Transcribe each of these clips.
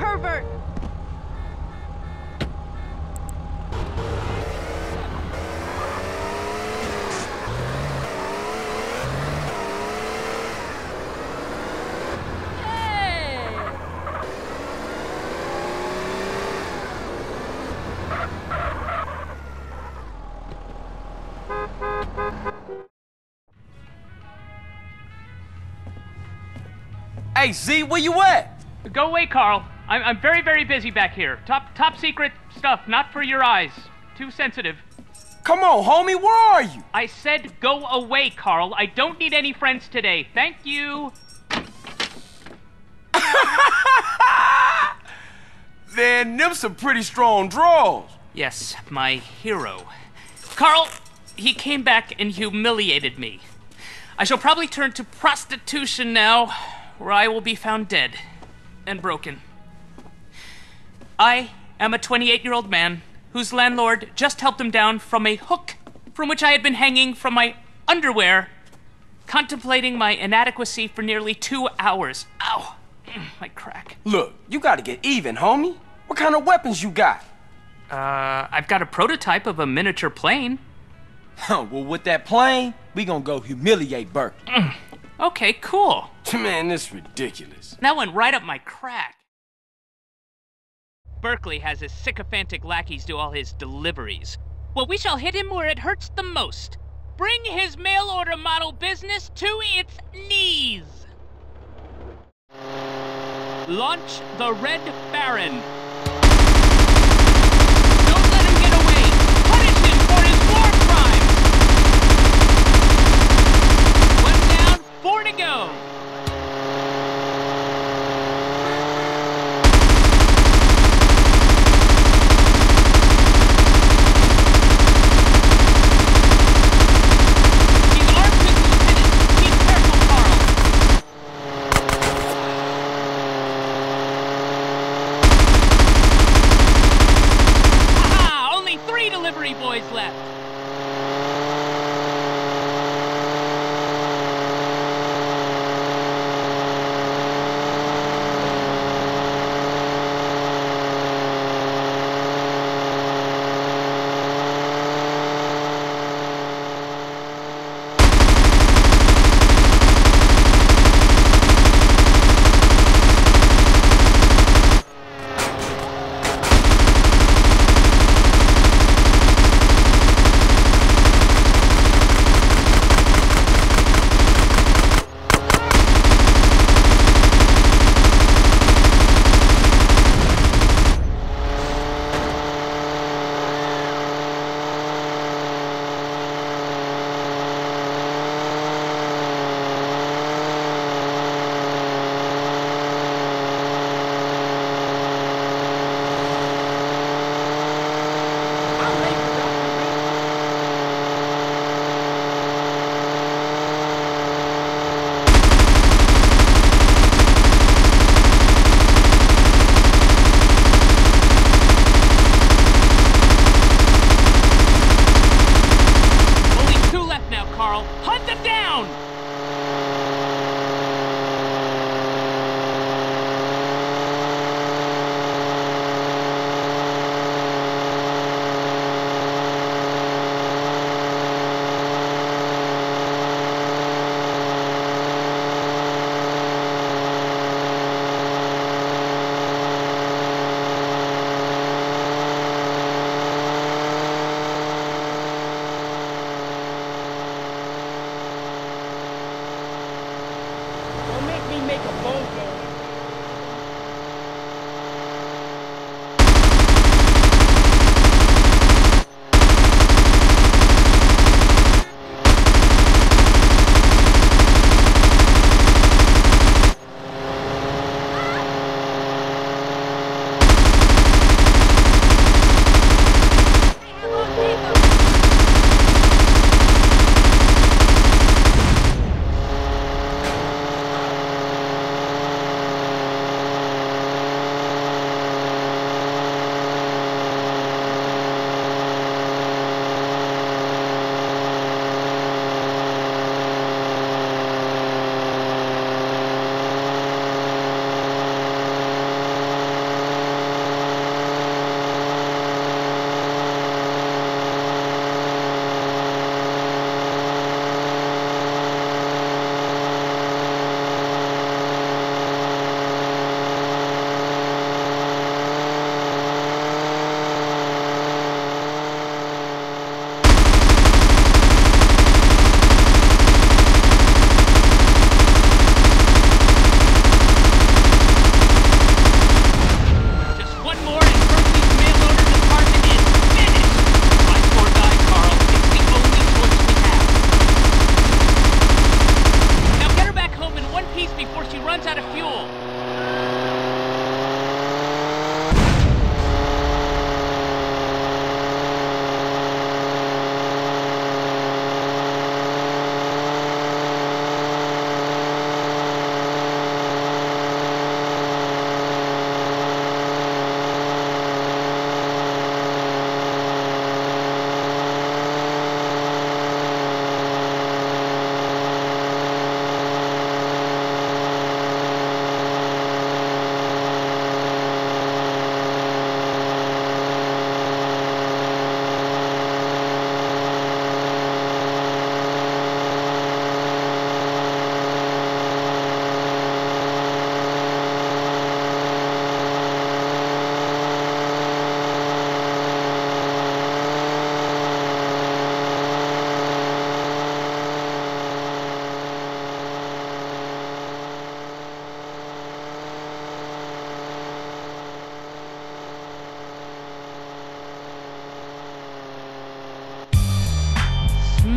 pervert! Hey, Z, where you at? Go away, Carl. I'm, I'm very, very busy back here. Top, top secret stuff, not for your eyes. Too sensitive. Come on, homie, where are you? I said go away, Carl. I don't need any friends today. Thank you. Then them some pretty strong draws. Yes, my hero. Carl, he came back and humiliated me. I shall probably turn to prostitution now, where I will be found dead and broken. I am a 28 year old man whose landlord just helped him down from a hook from which I had been hanging from my underwear, contemplating my inadequacy for nearly two hours. Ow! My crack. Look, you gotta get even, homie. What kind of weapons you got? Uh, I've got a prototype of a miniature plane. Huh, well, with that plane, we gonna go humiliate Burke. Okay, cool. Man, this is ridiculous. That went right up my crack. Berkley has his sycophantic lackeys do all his deliveries. Well, we shall hit him where it hurts the most. Bring his mail order model business to its knees. Launch the Red Baron. 今。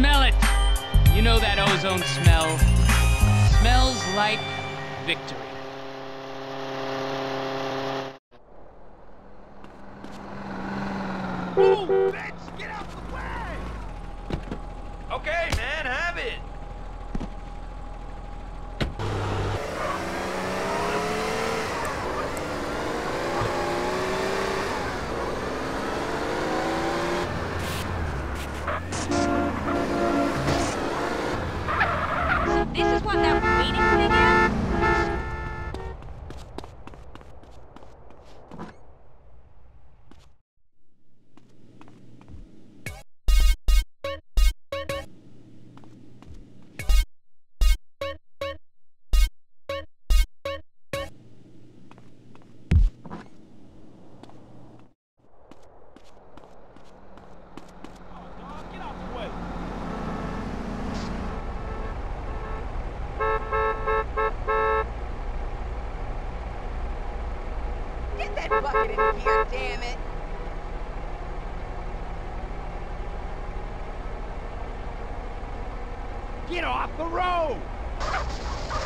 smell it. You know that ozone smell. Smells like victory. This is what that waiting thing is? Bucket in here, damn it! Get off the road!